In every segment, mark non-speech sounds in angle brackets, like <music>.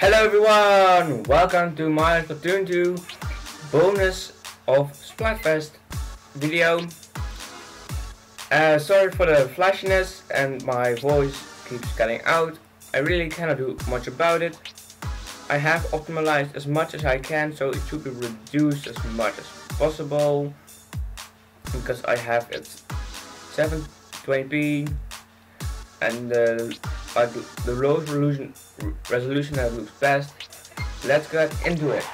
Hello everyone! Welcome to my Splatoon 2 bonus of Splatfest video. Uh, sorry for the flashiness and my voice keeps cutting out. I really cannot do much about it. I have optimized as much as I can so it should be reduced as much as possible because I have it 720p and uh, the Rose resolution, resolution that looks best. Let's get into it.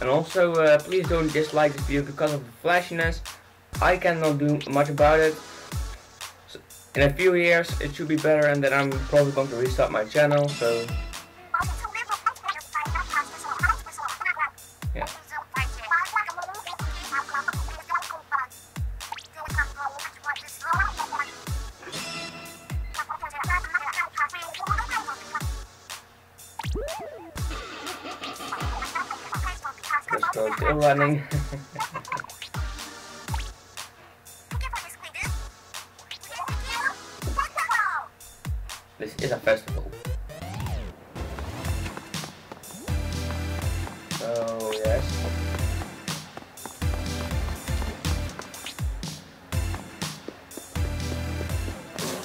And also, uh, please don't dislike this video because of the flashiness. I cannot do much about it in a few years it should be better and then I'm probably going to restart my channel so. Yeah. Just go running <laughs> Festival. So, yes.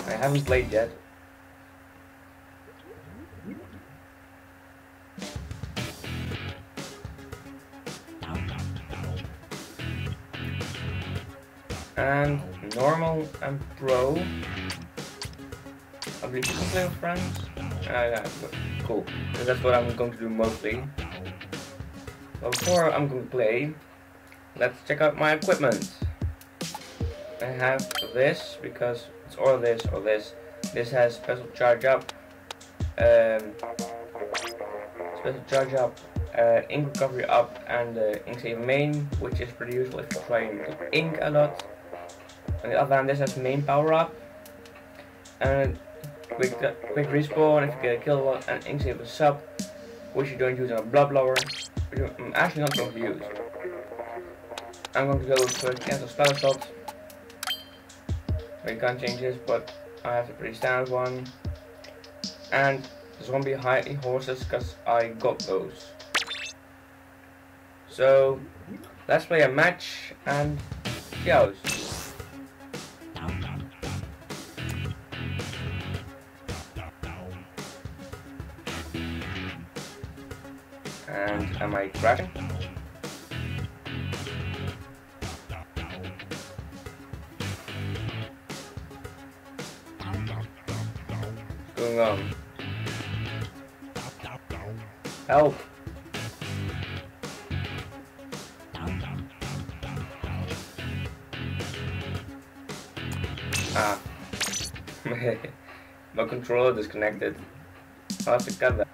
I haven't played yet. And normal and pro Be playing with friends. Uh, yeah, cool. So that's what I'm going to do mostly. But before I'm going to play, let's check out my equipment. I have this because it's or this or this. This has special charge up, um, special charge up, uh, ink recovery up, and uh, ink save main, which is pretty useful if you're trying to ink a lot. On the other hand, this has main power up, and quick, uh, quick respawn if you get a kill lot, and save a sub, which you don't use on a blood blower, I'm actually not going to use. I'm going to go for cancel spell shot. We can't change this, but I have a pretty standard one. And zombie high horses, because I got those. So, let's play a match and goes. Crashing? What's going on? Help! Ah. <laughs> My controller disconnected. I'll have to cut that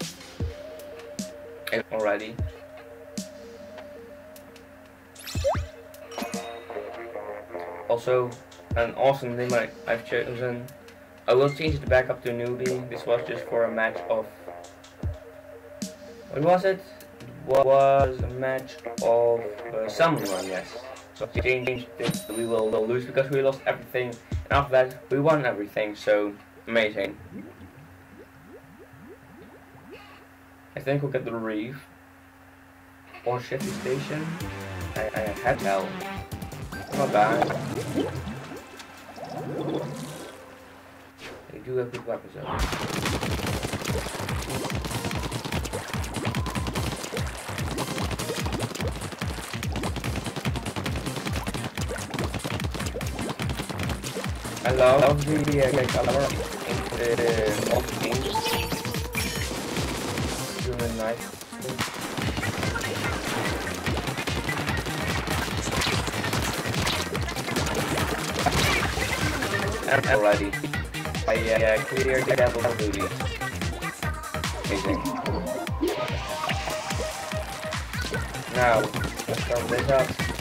already. Also, an awesome name I, I've chosen. I will change it back up to newbie. This was just for a match of. What was it? It was a match of uh, someone, yes. So change this. We will, will lose because we lost everything. And after that, we won everything. So amazing. I think we'll get the reef or Shifty Station. I, I had hell. Not bad. Do have good weapons. I love the uh, color in the off games doing nice. I'm ready. I uh, cleared the devil duty. Amazing. Now, let's cover this up.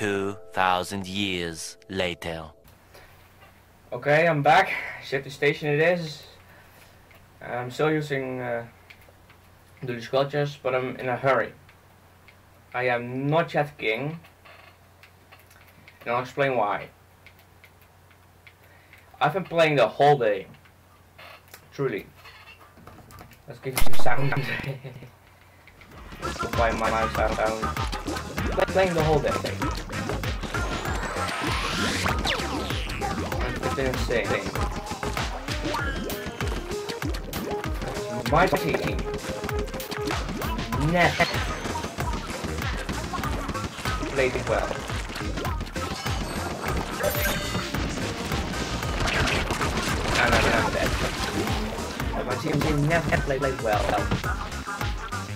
2,000 years later. Okay, I'm back. Shifty Station it is. I'm still using uh, the sculptures, but I'm in a hurry. I am not yet king, and I'll explain why. I've been playing the whole day. Truly. Let's give you some sound. <laughs> Why my sound. Playing the whole day. Insane. My team never played it well. And I'm, dead. But my team, never played, well.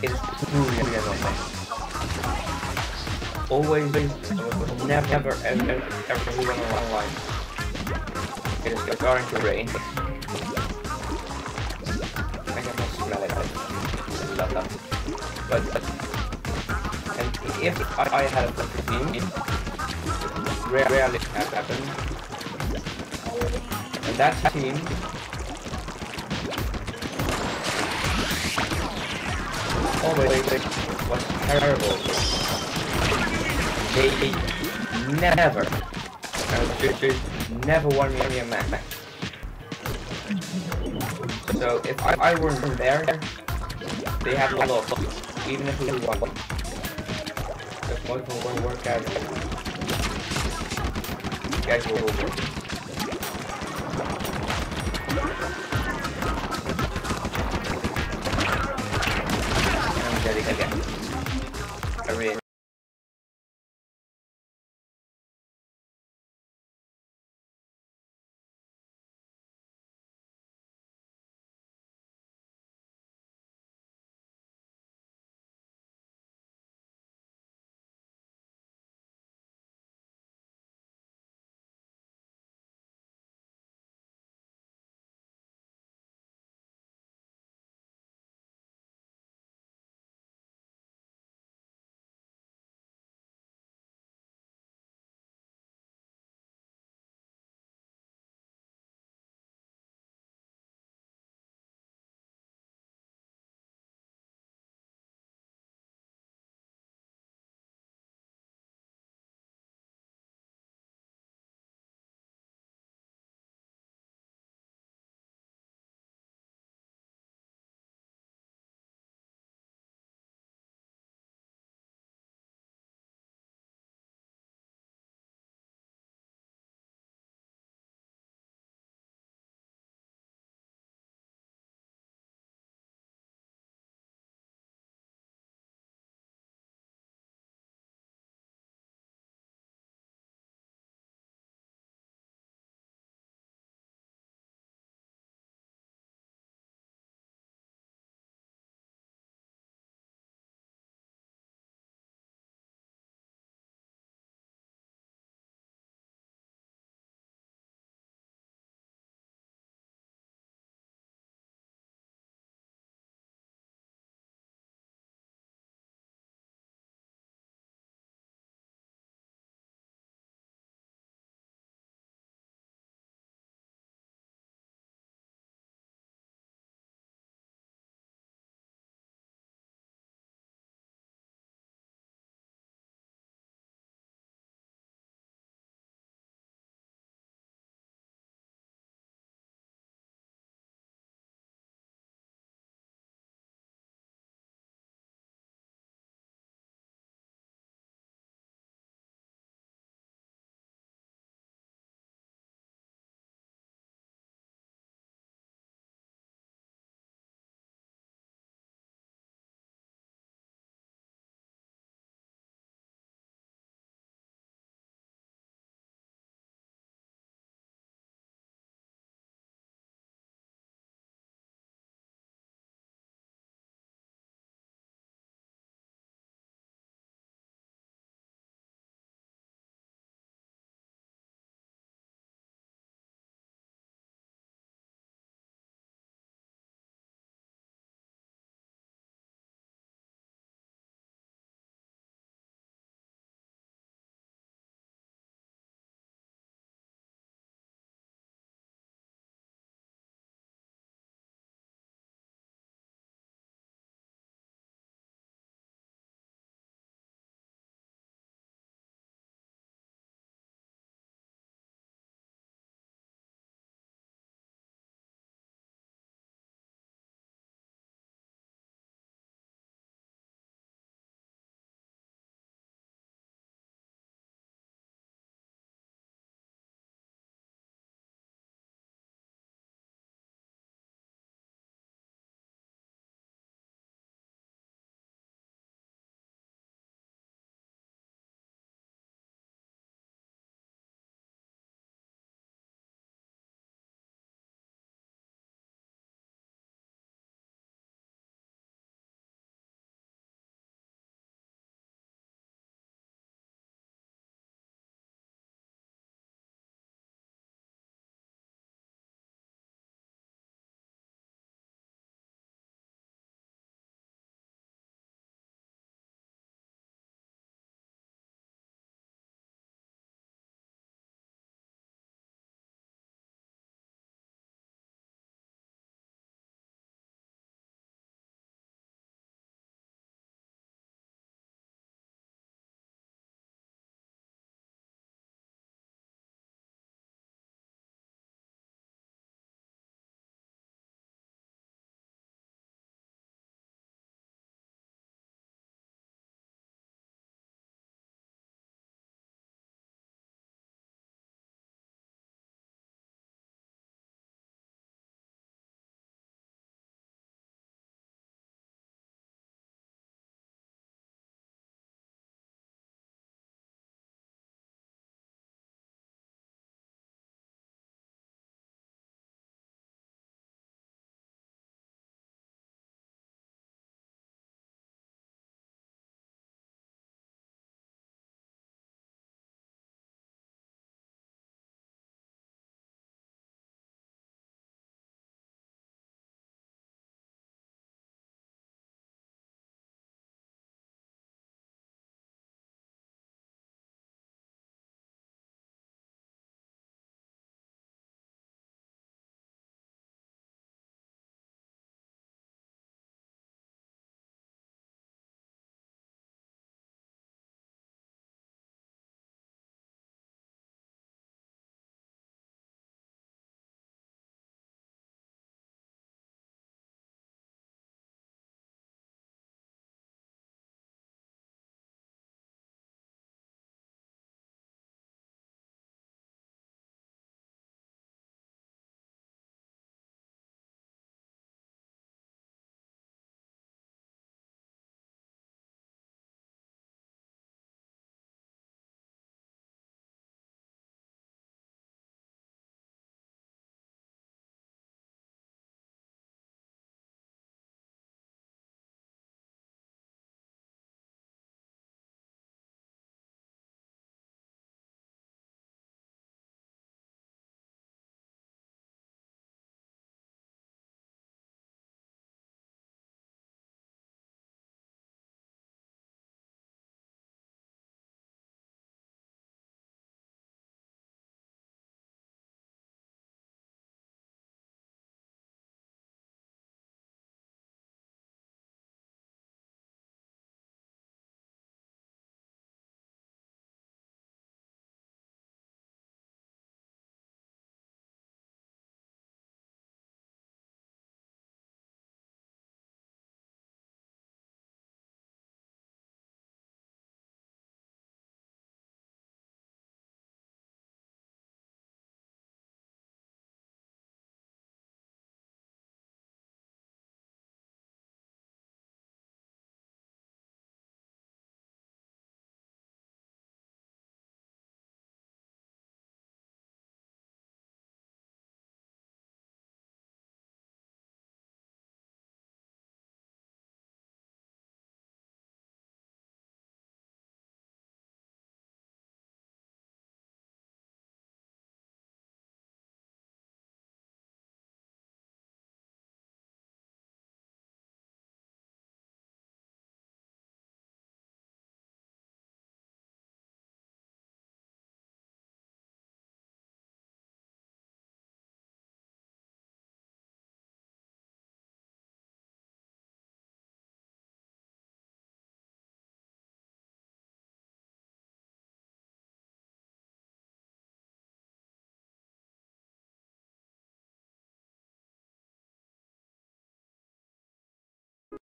It's truly annoying. Always, never, never, ever, ever, ever run online. It is going to rain. I can smell it. I love that. But, and if I, I had a team, it rarely has happened. And that team always was terrible. They never, never won me a match. So if I, I weren't there, they had lost, even if we won. Most of them work out. Guys will over.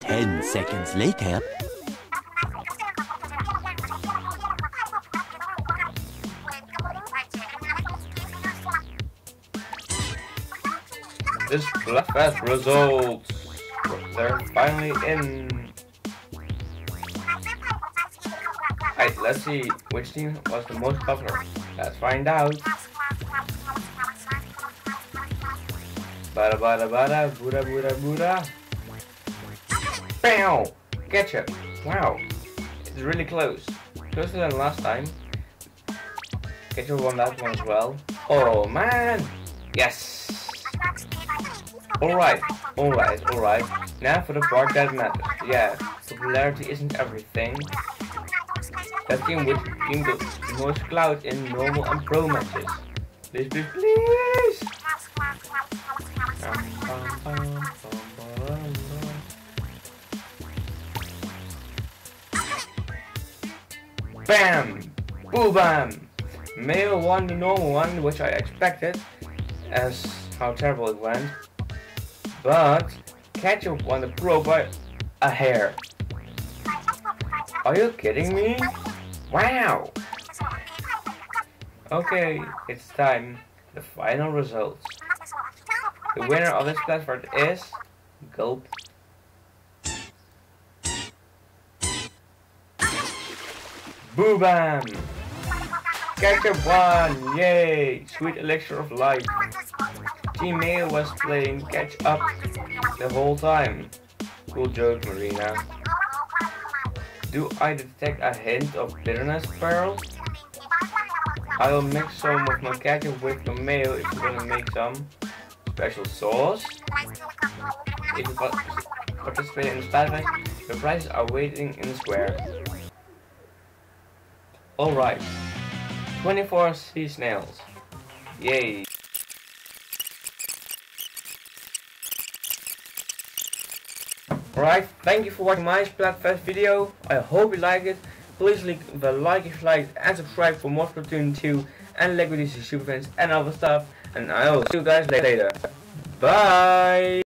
Ten seconds later. This Splatfest results. They're finally in. Alright, let's see which team was the most popular. Let's find out. Bada bada bada, buda buda buda. Bam! Ketchup. Wow. It's really close. Closer than last time. Ketchup won that one as well. Oh man! Yes! Alright, alright, alright. Now for the part that matters. Yeah, popularity isn't everything. That team gained the most clout in normal and pro matches. Please, please, please! Bam! Boo bam! Mayo won the normal one, which I expected, as how terrible it went. But Ketchup won the pro by a hair. Are you kidding me? Wow! Okay, it's time. The final results. The winner of this platform is Gulp. Boo Bam! Ketchup won! Yay! Sweet elixir of life. Team Mayo was playing catch up the whole time. Cool joke, Marina. Do I detect a hint of bitterness, Pearl? I will mix some of my ketchup with the mayo if you wanna make some special sauce. If you participate in the spotlight, the prizes are waiting in the square. Alright. 24 sea snails. Yay. Alright, thank you for watching my Splatfest video. I hope you like it. Please leave a like if you liked and subscribe for more Splatoon 2 and Lego DC Super Friends and other stuff. And I will see you guys later. Bye!